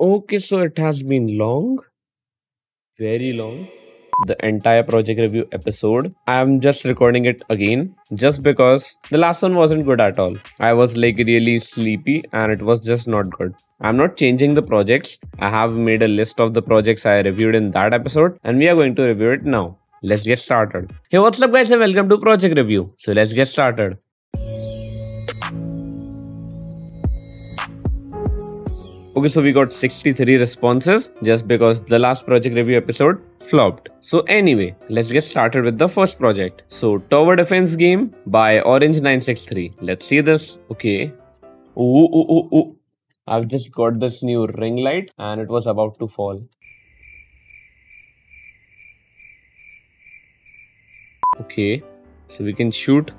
Oh, okay, so it has been long, very long. The entire project review episode. I'm just recording it again just because the last one wasn't good at all. I was like really sleepy and it was just not good. I'm not changing the projects. I have made a list of the projects I reviewed in that episode and we are going to review it now. Let's get started. Hey, what's up guys and welcome to Project Review. So let's get started. Okay, so we got 63 responses just because the last project review episode flopped. So anyway, let's get started with the first project. So Tower Defense game by Orange963. Let's see this. Okay. Ooh, ooh, ooh, ooh. I've just got this new ring light and it was about to fall. Okay, so we can shoot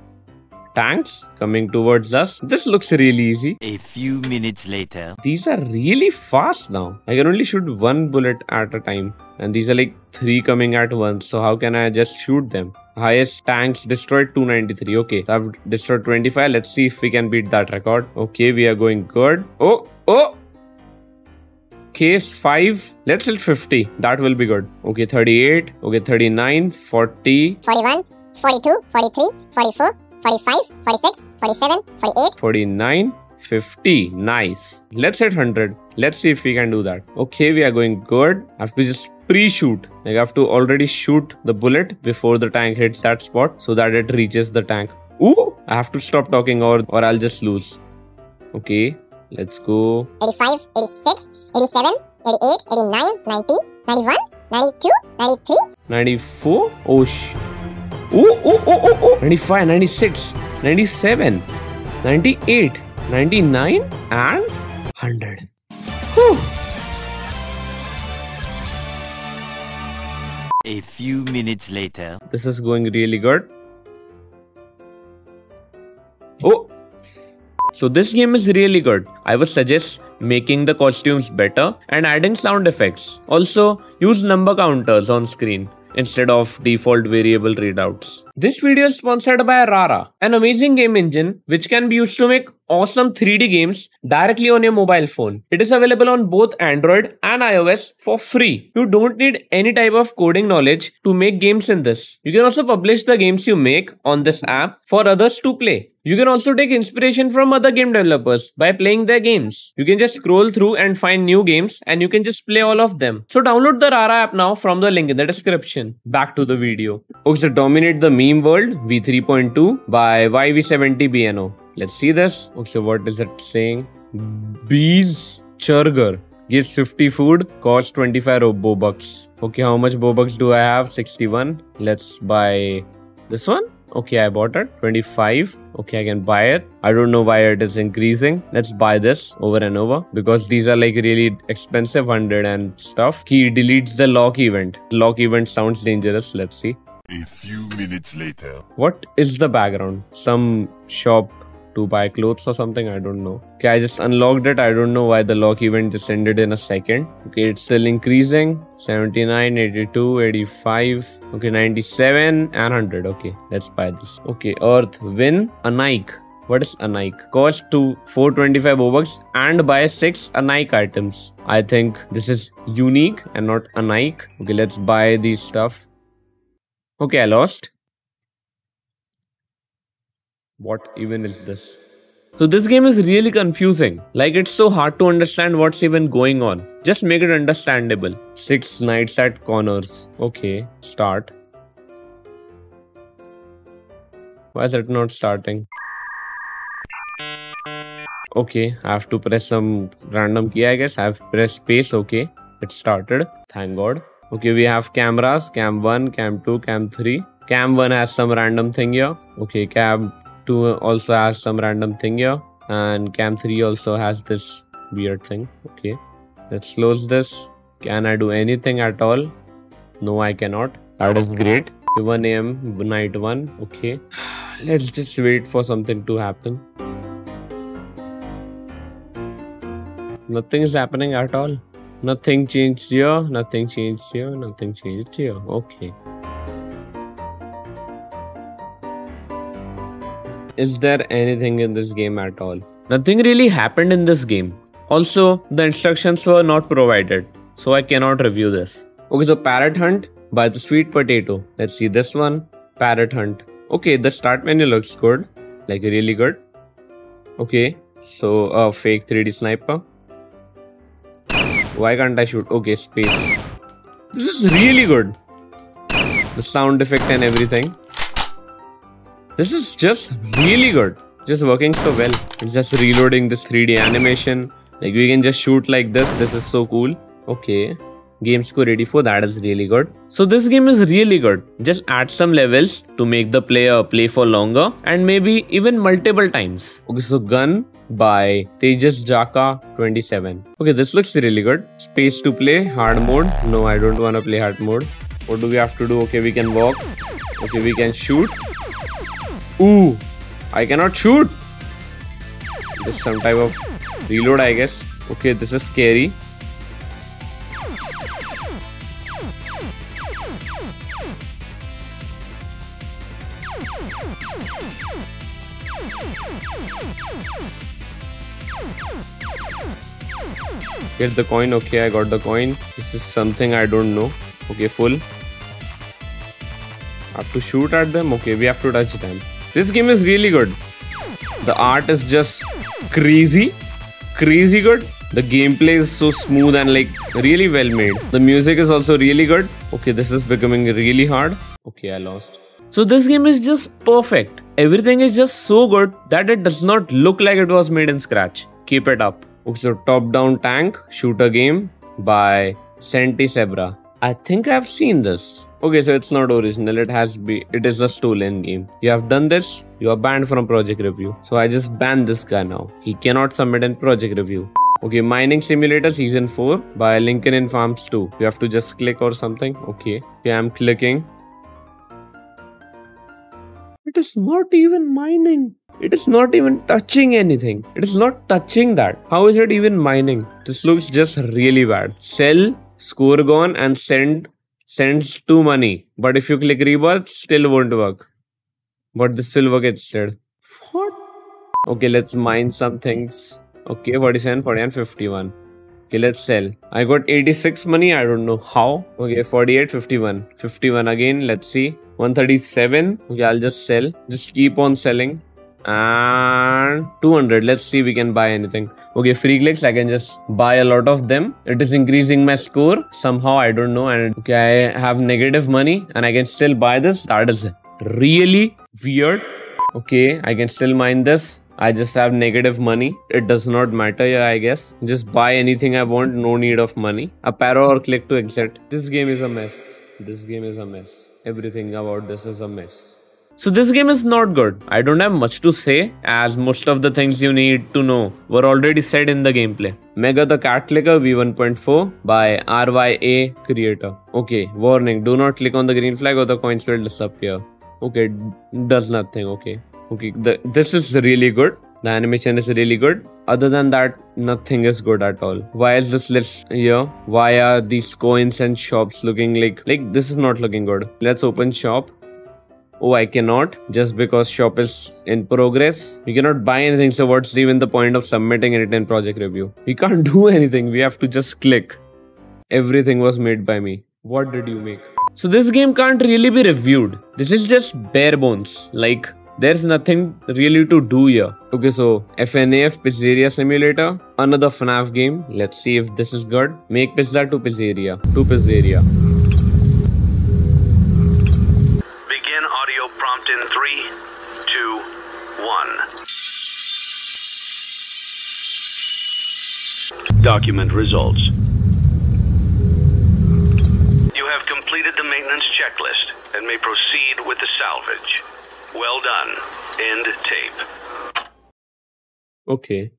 tanks coming towards us. This looks really easy. A few minutes later. These are really fast now. I can only shoot one bullet at a time. And these are like three coming at once. So how can I just shoot them? Highest tanks destroyed 293. Okay, so I've destroyed 25. Let's see if we can beat that record. Okay, we are going good. Oh, oh. Case 5. Let's hit 50. That will be good. Okay, 38. Okay, 39. 40. 41, 42, 43, 44, 45, 46, 47, 48, 49 50 nice. Let's hit 100 let's see if we can do that. Okay we are going good. I have to just pre-shoot. Like i have to already shoot the bullet before the tank hits that spot so that it reaches the tank. Ooh! i have to stop talking or or i'll just lose. Okay let's go. 85, 86, 87, 88, 89, 90, 91, 92, 93, 94 oh sh ooh, ooh, ooh, ooh, ooh. 95 96 97 98 99 and 100 Whew. A few minutes later. This is going really good. Oh! So this game is really good. I would suggest making the costumes better and adding sound effects. Also, use number counters on screen instead of default variable readouts. This video is sponsored by Rara, an amazing game engine which can be used to make awesome 3D games directly on your mobile phone. It is available on both Android and iOS for free. You don't need any type of coding knowledge to make games in this. You can also publish the games you make on this app for others to play. You can also take inspiration from other game developers by playing their games. You can just scroll through and find new games and you can just play all of them. So download the Rara app now from the link in the description. Back to the video. Okay, so dominate the meme world v3.2 by YV70BNO. Let's see this. Okay, so what is it saying? Bees Churger gives 50 food, costs 25 Robux. Okay, how much Robux do I have? 61. Let's buy this one. Okay, I bought it. 25. Okay, I can buy it. I don't know why it is increasing. Let's buy this over and over because these are like really expensive 100 and stuff. Key deletes the lock event. Lock event sounds dangerous. Let's see. A few minutes later. What is the background? Some shop to buy clothes or something i don't know okay i just unlocked it i don't know why the lock event just ended in a second okay it's still increasing 79 82 85 okay 97 and 100 okay let's buy this okay earth win a nike what is a Nike? Cost to 425 Robux and buy 6 a Nike items. I think this is unique and not a Nike. Okay, let's buy these stuff. Okay, I lost. What even is this? So this game is really confusing. Like it's so hard to understand what's even going on. Just make it understandable. Six nights at corners. Okay, start. Why is it not starting? Okay, I have to press some random key I guess. I have pressed space. Okay, it started. Thank God. Okay, we have cameras. Cam 1, cam 2, cam 3. Cam 1 has some random thing here. Okay, cam 2 also has some random thing here. And cam 3 also has this weird thing. Okay. Let's close this. Can i do anything at all? No i cannot. That is great. 1 am night 1 okay. Let's just wait for something to happen. Nothing is happening at all. Nothing changed here. Nothing changed here. Nothing changed here. Okay Is there anything in this game at all? Nothing really happened in this game. Also, the instructions were not provided, so I cannot review this. Okay, so Parrot Hunt by the Sweet Potato. Let's see this one. Parrot Hunt. Okay, the start menu looks good, like really good. Okay, so a uh, fake 3D sniper. Why can't I shoot? Okay, space. This is really good. The sound effect and everything. This is just really good. Just working so well. It's just reloading this 3D animation. Like we can just shoot like this. This is so cool. Okay. Game score 84. That is really good. So this game is really good. Just add some levels to make the player play for longer and maybe even multiple times. Okay, so gun by Tejas Jaka 27. Okay, this looks really good. Space to play, hard mode. No, I don't want to play hard mode. What do we have to do? Okay, we can walk. Okay, we can shoot. Ooh, I cannot shoot. This some type of reload, I guess. Okay, this is scary. Get the coin. Okay, I got the coin. This is something I don't know. Okay, full. Have to shoot at them. Okay, we have to touch them. This game is really good. The art is just crazy. Crazy good. The gameplay is so smooth and like really well made. The music is also really good. Okay, this is becoming really hard. Okay, I lost. So this game is just perfect. Everything is just so good that it does not look like it was made in scratch. Keep it up. Okay, so top-down tank shooter game by Senti Sebra. I think I've seen this. Okay, so it's not original. It has be. It is a stolen game. You have done this. You are banned from project review. So I just banned this guy now. He cannot submit in project review. Okay, Mining Simulator Season 4 by Lincoln in Farms 2. You have to just click or something. Okay. Okay, I'm clicking. It is not even mining. It is not even touching anything. It is not touching that. How is it even mining? This looks just really bad. Sell, score gone and send sends two money. But if you click rebirth, still won't work. But the silver gets instead. What? Okay, let's mine some things. Okay, 47, 41, 51. Okay, let's sell. I got 86 money. I don't know how. Okay, 48, 51. 51 again. Let's see. 137 okay i'll just sell just keep on selling and 200 let's see we can buy anything. Okay free clicks i can just buy a lot of them. It is increasing my score. Somehow i don't know. And okay i have negative money and i can still buy this. That is really weird. Okay i can still mine this. I just have negative money. It does not matter yeah i guess. Just buy anything i want. No need of money. A arrow or click to exit. This game is a mess. This game is a mess. Everything about this is a mess. So this game is not good. I don't have much to say as most of the things you need to know were already said in the gameplay. Mega the Cat Clicker V1.4 by RYA creator. Okay, warning, do not click on the green flag or the coins will disappear. Okay, does nothing, okay. Okay, the, this is really good. The animation is really good. Other than that, nothing is good at all. Why is this list here? Why are these coins and shops looking like like this is not looking good? Let's open shop. Oh, I cannot just because shop is in progress. We cannot buy anything. So what's even the point of submitting it in project review? We can't do anything. We have to just click. Everything was made by me. What did you make? So this game can't really be reviewed. This is just bare bones. Like there's nothing really to do here. Okay, so FNAF Pizzeria Simulator, another FNAF game. Let's see if this is good. Make pizza to pizzeria. To pizzeria. Begin audio prompt in three, two, one. Document results. You have completed the maintenance checklist and may proceed with the salvage. Well done. End tape. Okay.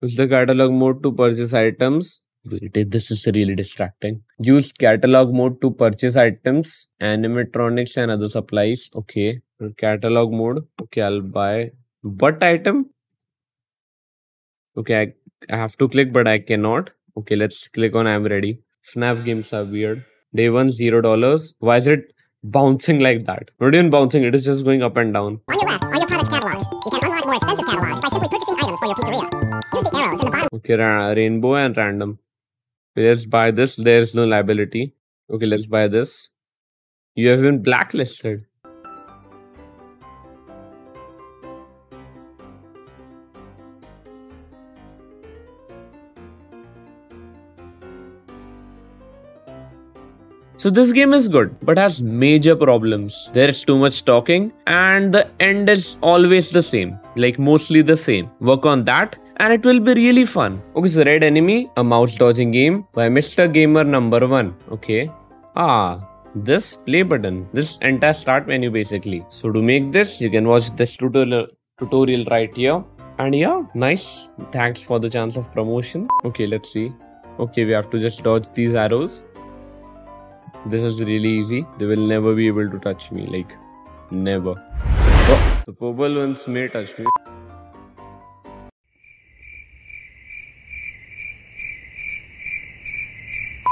Use the catalog mode to purchase items. Wait, this is really distracting. Use catalog mode to purchase items, animatronics and other supplies. Okay. Catalog mode. Okay, I'll buy. But item? Okay, I, have to click, but I cannot. Okay, let's click on I'm ready. FNAF games are weird. Day one, zero dollars. Why is it bouncing like that. Not even bouncing, it is just going up and down. On your left are your product catalogs. You can unlock more expensive catalogs by simply purchasing items for your pizzeria. Use the arrow Okay, ra- rainbow and random. Let's buy this. There's no liability. Okay, let's buy this. You have been blacklisted. So this game is good, but has major problems. There is too much talking, and the end is always the same, like mostly the same. Work on that, and it will be really fun. Okay, so Red Enemy, a mouse dodging game by Mr. Gamer number one. Okay. Ah, this play button, this entire start menu basically. So to make this, you can watch this tutorial tutorial right here. And yeah, nice. Thanks for the chance of promotion. Okay, let's see. Okay, we have to just dodge these arrows. This is really easy. They will never be able to touch me. Like, never. Oh, the purple ones may touch me.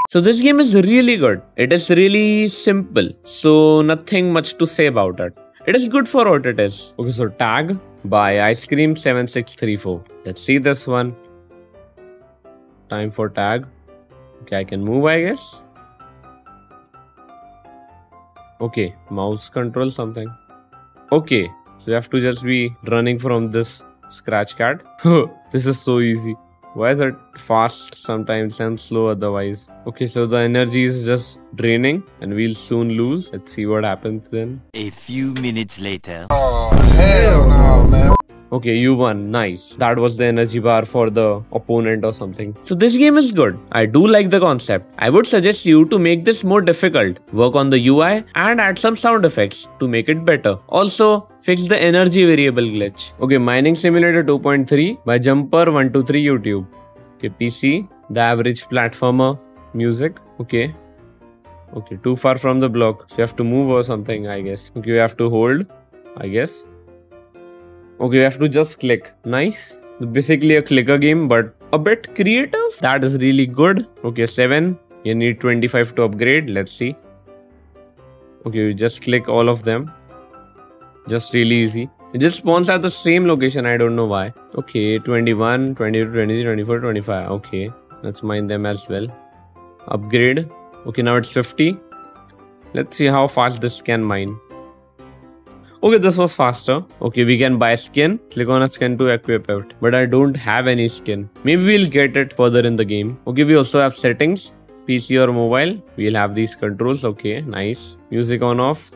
So this game is really good. It is really simple. So nothing much to say about it. It is good for what it is. Okay, so tag by ice cream 7634. Let's see this one. Time for tag. Okay, I can move, I guess. Okay, mouse control something. Okay, so you have to just be running from this scratch card. this is so easy. Why is it fast sometimes and slow otherwise? Okay, so the energy is just draining and we'll soon lose. Let's see what happens then. A few minutes later. Oh, Okay, you won. Nice. That was the energy bar for the opponent or something. So this game is good. I do like the concept. I would suggest you to make this more difficult. Work on the UI and add some sound effects to make it better. Also, fix the energy variable glitch. Okay, Mining Simulator 2.3 by Jumper123 YouTube. Okay, PC, the average platformer, music. Okay. Okay, too far from the block. So you have to move or something, I guess. Okay, you have to hold, I guess. Okay, we have to just click. Nice. Basically a clicker game, but a bit creative. That is really good. Okay, 7. You need 25 to upgrade. Let's see. Okay, you just click all of them. Just really easy. It just spawns at the same location. I don't know why. Okay, 21, 22, 23, 24, 25. Okay, let's mine them as well. Upgrade. Okay, now it's 50. Let's see how fast this can mine. Okay, this was faster. Okay, we can buy skin. Click on a skin to equip it. But I don't have any skin. Maybe we'll get it further in the game. Okay, we also have settings. PC or mobile. We'll have these controls. Okay, nice. Music on off.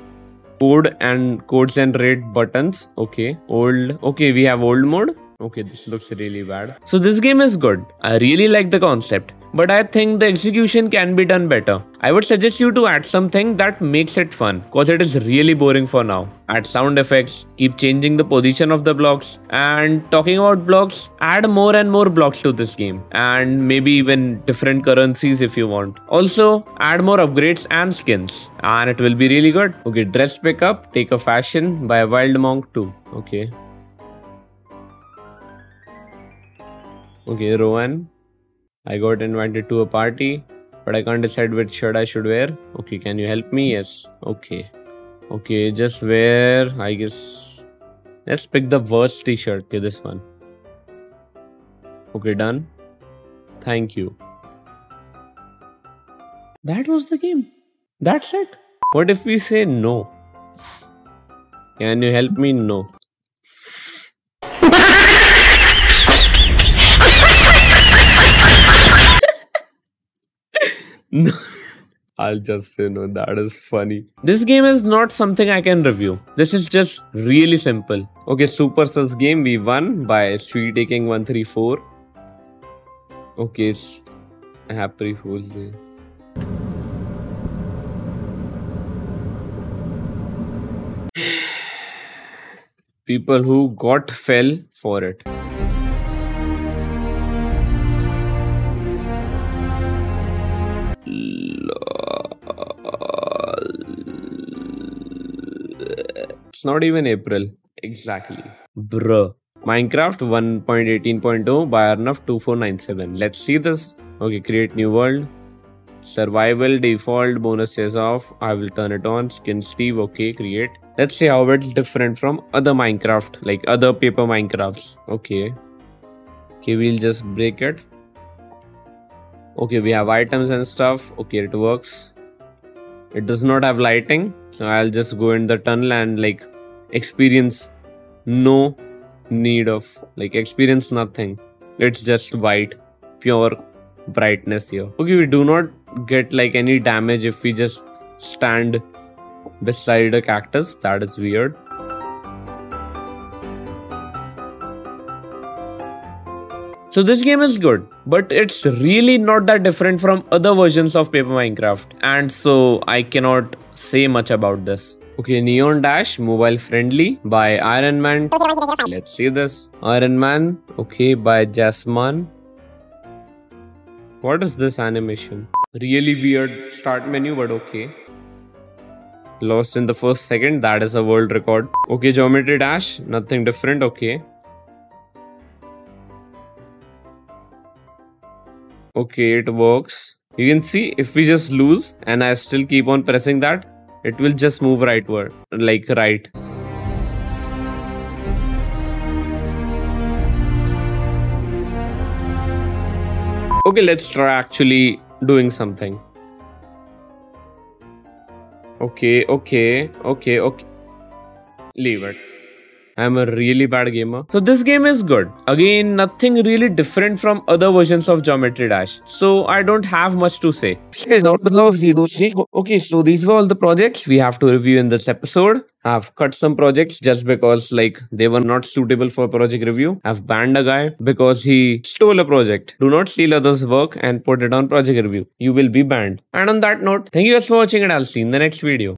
Code and codes and rate buttons. Okay. Old. Okay, we have old mode. Okay, this looks really bad. So this game is good. I really like the concept but I think the execution can be done better. I would suggest you to add something that makes it fun, cause it is really boring for now. Add sound effects, keep changing the position of the blocks, and talking about blocks, add more and more blocks to this game, and maybe even different currencies if you want. Also, add more upgrades and skins, and it will be really good. Okay, dress pickup, take a fashion by a Wild Monk too. Okay. Okay, Rowan, I got invited to a party, but I can't decide which shirt I should wear. Okay, can you help me? Yes. Okay. Okay, just wear, I guess. Let's pick the worst t shirt. Okay, this one. Okay, done. Thank you. That was the game. That's it. What if we say no? Can you help me? No. I'll just say no, that is funny. This game is not something I can review. This is just really simple. Okay, Super Sus game we won by Sweet Taking 134. Okay, it's Happy Fool's Day. People who got fell for it. It's not even April. Exactly. Bruh. Minecraft 1.18.0 by Arnav2497. Let's see this. Okay, create new world. Survival default bonus is off. I will turn it on. Skin Steve. Okay, create. Let's see how it's different from other Minecraft, like other paper Minecrafts. Okay. Okay, we'll just break it. Okay, we have items and stuff. Okay, it works. It does not have lighting. So I'll just go in the tunnel and like experience no need of like experience nothing. It's just white, pure brightness here. Okay, we do not get like any damage if we just stand beside a cactus. That is weird. So this game is good, but it's really not that different from other versions of Paper Minecraft. And so I cannot say much about this. Okay, Neon Dash, mobile friendly by Iron Man. Let's see this. Iron Man, okay, by Jasmine. What is this animation? Really weird start menu, but okay. Lost in the first second, that is a world record. Okay, Geometry Dash, nothing different, okay. Okay, it works. You can see if we just lose and I still keep on pressing that, it will just move rightward, like right. Okay, let's try actually doing something. Okay, okay, okay, okay. Leave it. I'm a really bad gamer. So this game is good. Again, nothing really different from other versions of Geometry Dash. So I don't have much to say. Okay, so these were all the projects we have to review in this episode. I've cut some projects just because like they were not suitable for project review. I've banned a guy because he stole a project. Do not steal others' work and put it on project review. You will be banned. And on that note, thank you guys for watching and I'll see you in the next video.